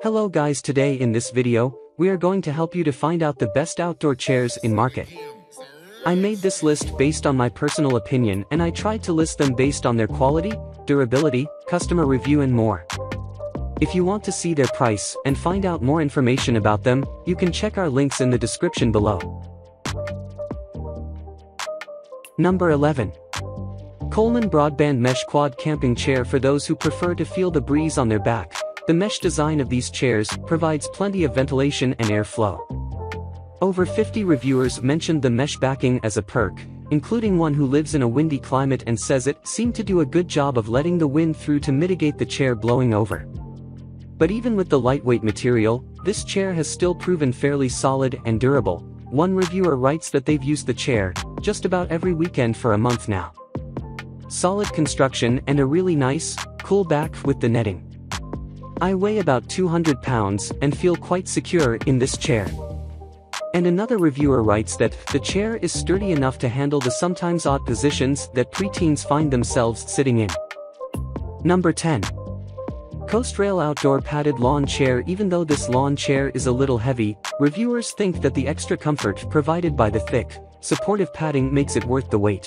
Hello guys today in this video, we are going to help you to find out the best outdoor chairs in market. I made this list based on my personal opinion and I tried to list them based on their quality, durability, customer review and more. If you want to see their price and find out more information about them, you can check our links in the description below. Number 11. Coleman Broadband Mesh Quad Camping Chair for those who prefer to feel the breeze on their back. The mesh design of these chairs provides plenty of ventilation and airflow. Over 50 reviewers mentioned the mesh backing as a perk, including one who lives in a windy climate and says it seemed to do a good job of letting the wind through to mitigate the chair blowing over. But even with the lightweight material, this chair has still proven fairly solid and durable. One reviewer writes that they've used the chair just about every weekend for a month now. Solid construction and a really nice, cool back with the netting. I weigh about 200 pounds and feel quite secure in this chair. And another reviewer writes that the chair is sturdy enough to handle the sometimes odd positions that preteens find themselves sitting in. Number 10. Coastrail Outdoor Padded Lawn Chair Even though this lawn chair is a little heavy, reviewers think that the extra comfort provided by the thick, supportive padding makes it worth the weight.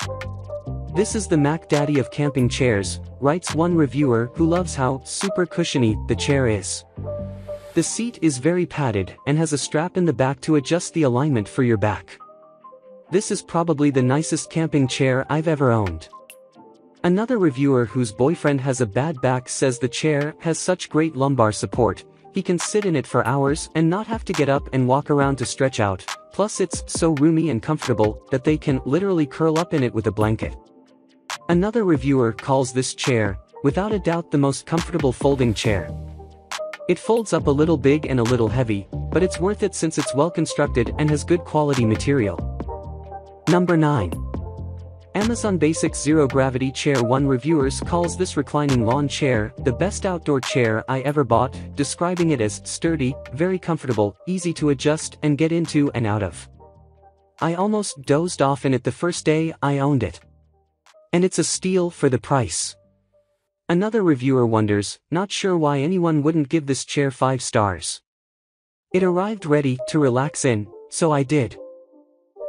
This is the Mac Daddy of camping chairs, writes one reviewer who loves how super cushiony the chair is. The seat is very padded and has a strap in the back to adjust the alignment for your back. This is probably the nicest camping chair I've ever owned. Another reviewer whose boyfriend has a bad back says the chair has such great lumbar support, he can sit in it for hours and not have to get up and walk around to stretch out, plus it's so roomy and comfortable that they can literally curl up in it with a blanket. Another reviewer calls this chair, without a doubt the most comfortable folding chair. It folds up a little big and a little heavy, but it's worth it since it's well constructed and has good quality material. Number 9. Amazon Basics Zero Gravity Chair One reviewers calls this reclining lawn chair the best outdoor chair I ever bought, describing it as sturdy, very comfortable, easy to adjust and get into and out of. I almost dozed off in it the first day I owned it. And it's a steal for the price. Another reviewer wonders, not sure why anyone wouldn't give this chair 5 stars. It arrived ready to relax in, so I did.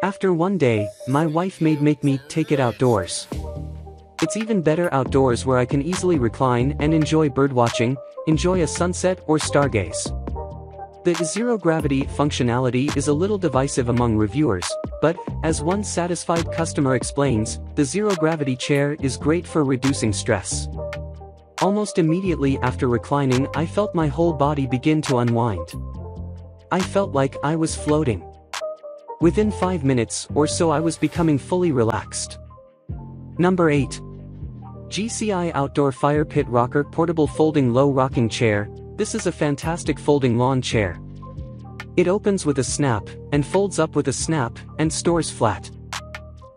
After one day, my wife made make me take it outdoors. It's even better outdoors where I can easily recline and enjoy birdwatching, enjoy a sunset or stargaze. The zero-gravity functionality is a little divisive among reviewers, but, as one satisfied customer explains, the zero-gravity chair is great for reducing stress. Almost immediately after reclining I felt my whole body begin to unwind. I felt like I was floating. Within 5 minutes or so I was becoming fully relaxed. Number 8. GCI Outdoor Fire Pit Rocker Portable Folding Low Rocking Chair, this is a fantastic folding lawn chair. It opens with a snap, and folds up with a snap, and stores flat.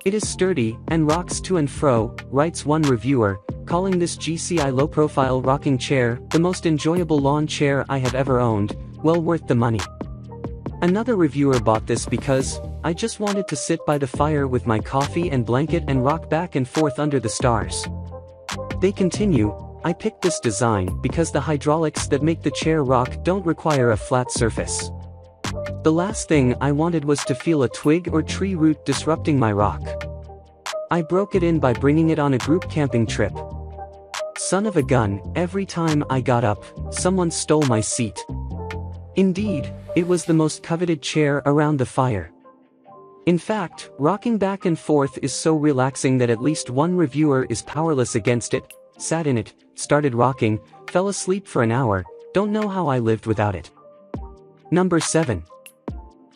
It is sturdy, and rocks to and fro, writes one reviewer, calling this GCI low-profile rocking chair the most enjoyable lawn chair I have ever owned, well worth the money. Another reviewer bought this because, I just wanted to sit by the fire with my coffee and blanket and rock back and forth under the stars. They continue, I picked this design because the hydraulics that make the chair rock don't require a flat surface. The last thing I wanted was to feel a twig or tree root disrupting my rock. I broke it in by bringing it on a group camping trip. Son of a gun, every time I got up, someone stole my seat. Indeed, it was the most coveted chair around the fire. In fact, rocking back and forth is so relaxing that at least one reviewer is powerless against it, sat in it, started rocking, fell asleep for an hour, don't know how I lived without it. Number 7.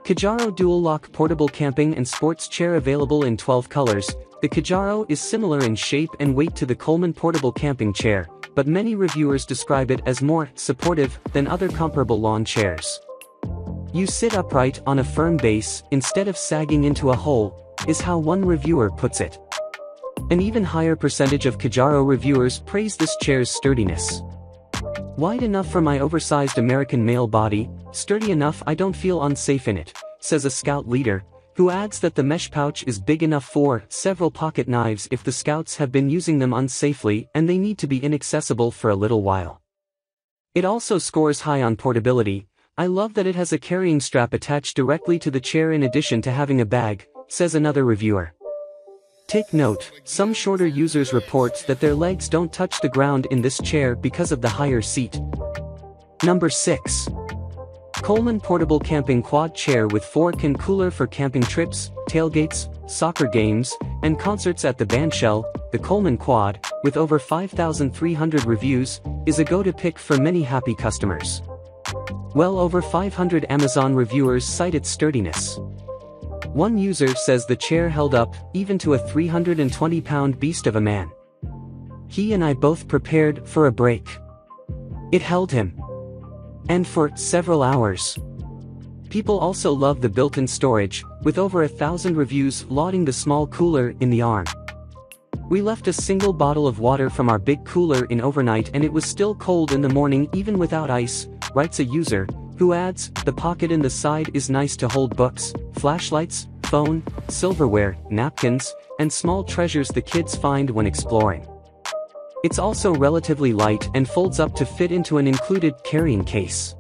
Kijaro Dual Lock Portable Camping and Sports Chair available in 12 colors, the Kijaro is similar in shape and weight to the Coleman Portable Camping Chair, but many reviewers describe it as more supportive than other comparable lawn chairs. You sit upright on a firm base instead of sagging into a hole, is how one reviewer puts it. An even higher percentage of Kijaro reviewers praise this chair's sturdiness. Wide enough for my oversized American male body, sturdy enough I don't feel unsafe in it, says a scout leader, who adds that the mesh pouch is big enough for several pocket knives if the scouts have been using them unsafely and they need to be inaccessible for a little while. It also scores high on portability, I love that it has a carrying strap attached directly to the chair in addition to having a bag, says another reviewer. Take note, some shorter users report that their legs don't touch the ground in this chair because of the higher seat. Number 6. Coleman Portable Camping Quad Chair with fork and cooler for camping trips, tailgates, soccer games, and concerts at the bandshell, the Coleman Quad, with over 5,300 reviews, is a go-to pick for many happy customers. Well over 500 Amazon reviewers cite its sturdiness. One user says the chair held up, even to a 320-pound beast of a man. He and I both prepared for a break. It held him. And for several hours. People also love the built-in storage, with over a thousand reviews lauding the small cooler in the arm. We left a single bottle of water from our big cooler in overnight and it was still cold in the morning even without ice, writes a user, who adds, the pocket in the side is nice to hold books, flashlights, phone, silverware, napkins, and small treasures the kids find when exploring. It's also relatively light and folds up to fit into an included carrying case.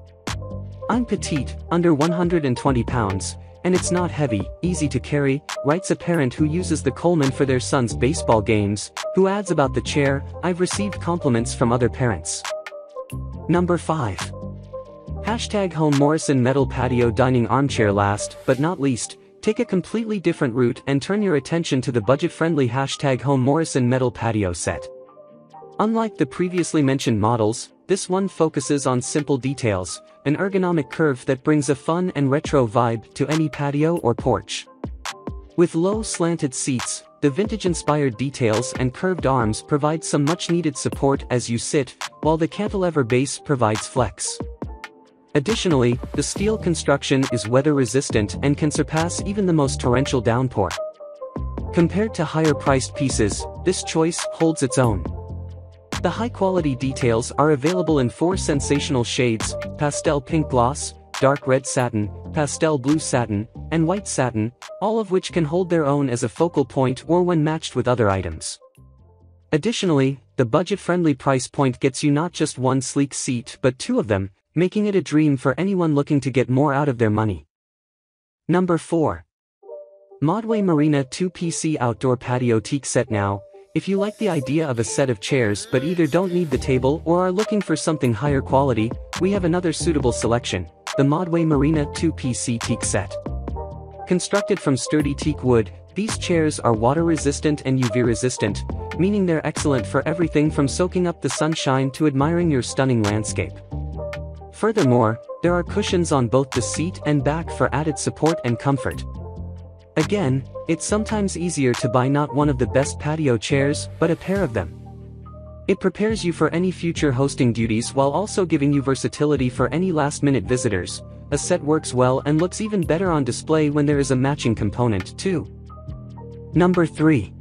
I'm petite, under 120 pounds, and it's not heavy, easy to carry, writes a parent who uses the Coleman for their son's baseball games, who adds about the chair, I've received compliments from other parents. Number 5. Hashtag Home Morrison Metal Patio Dining Armchair last, but not least, take a completely different route and turn your attention to the budget-friendly hashtag Home Morrison Metal Patio set. Unlike the previously mentioned models, this one focuses on simple details, an ergonomic curve that brings a fun and retro vibe to any patio or porch. With low slanted seats, the vintage-inspired details and curved arms provide some much-needed support as you sit, while the cantilever base provides flex. Additionally, the steel construction is weather-resistant and can surpass even the most torrential downpour. Compared to higher-priced pieces, this choice holds its own. The high-quality details are available in four sensational shades, pastel pink gloss, dark red satin, pastel blue satin, and white satin, all of which can hold their own as a focal point or when matched with other items. Additionally, the budget-friendly price point gets you not just one sleek seat but two of them, making it a dream for anyone looking to get more out of their money. Number 4. Modway Marina 2PC Outdoor Patio Teak Set Now, if you like the idea of a set of chairs but either don't need the table or are looking for something higher quality, we have another suitable selection, the Modway Marina 2PC Teak Set. Constructed from sturdy teak wood, these chairs are water-resistant and UV-resistant, meaning they're excellent for everything from soaking up the sunshine to admiring your stunning landscape. Furthermore, there are cushions on both the seat and back for added support and comfort. Again, it's sometimes easier to buy not one of the best patio chairs, but a pair of them. It prepares you for any future hosting duties while also giving you versatility for any last-minute visitors. A set works well and looks even better on display when there is a matching component, too. Number 3.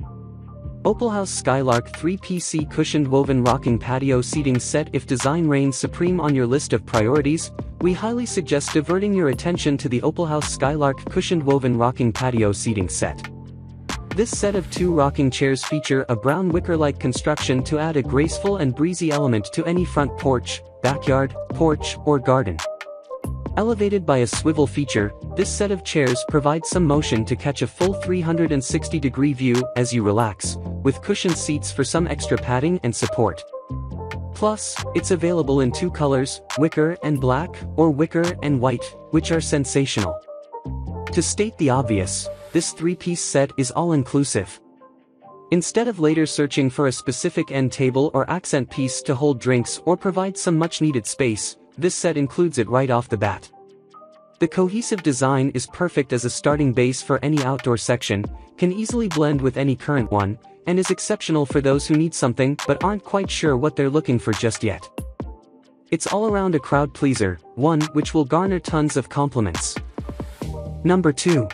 Opalhouse Skylark 3PC Cushioned Woven Rocking Patio Seating Set If design reigns supreme on your list of priorities, we highly suggest diverting your attention to the Opalhouse Skylark Cushioned Woven Rocking Patio Seating Set. This set of two rocking chairs feature a brown wicker-like construction to add a graceful and breezy element to any front porch, backyard, porch, or garden. Elevated by a swivel feature, this set of chairs provides some motion to catch a full 360-degree view as you relax, with cushioned seats for some extra padding and support. Plus, it's available in two colors, wicker and black, or wicker and white, which are sensational. To state the obvious, this three-piece set is all-inclusive. Instead of later searching for a specific end table or accent piece to hold drinks or provide some much-needed space, this set includes it right off the bat. The cohesive design is perfect as a starting base for any outdoor section, can easily blend with any current one, and is exceptional for those who need something but aren't quite sure what they're looking for just yet. It's all around a crowd pleaser, one which will garner tons of compliments. Number 2.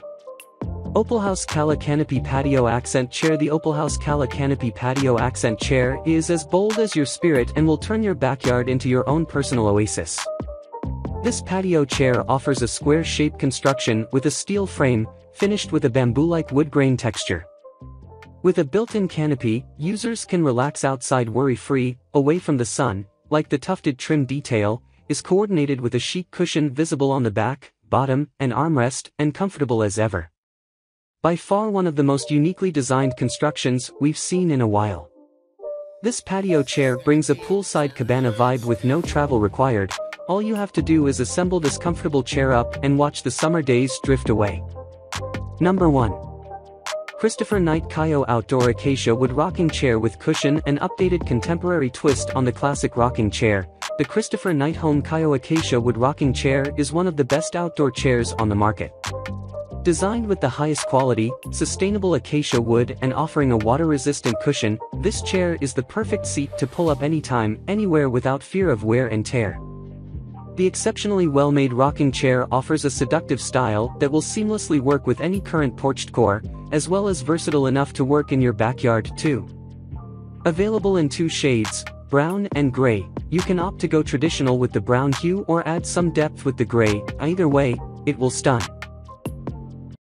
Opalhouse Cala Canopy Patio Accent Chair The Opalhouse Cala Canopy Patio Accent Chair is as bold as your spirit and will turn your backyard into your own personal oasis. This patio chair offers a square-shaped construction with a steel frame, finished with a bamboo-like wood grain texture. With a built-in canopy, users can relax outside worry-free, away from the sun, like the tufted trim detail, is coordinated with a chic cushion visible on the back, bottom, and armrest, and comfortable as ever. By far one of the most uniquely designed constructions we've seen in a while. This patio chair brings a poolside cabana vibe with no travel required, all you have to do is assemble this comfortable chair up and watch the summer days drift away. Number 1. Christopher Knight Kayo Outdoor Acacia Wood Rocking Chair with Cushion An updated contemporary twist on the classic rocking chair, the Christopher Knight Home Kayo Acacia Wood Rocking Chair is one of the best outdoor chairs on the market. Designed with the highest quality, sustainable acacia wood and offering a water-resistant cushion, this chair is the perfect seat to pull up anytime, anywhere without fear of wear and tear. The exceptionally well-made rocking chair offers a seductive style that will seamlessly work with any current porch decor, as well as versatile enough to work in your backyard too. Available in two shades, brown and gray, you can opt to go traditional with the brown hue or add some depth with the gray, either way, it will stun.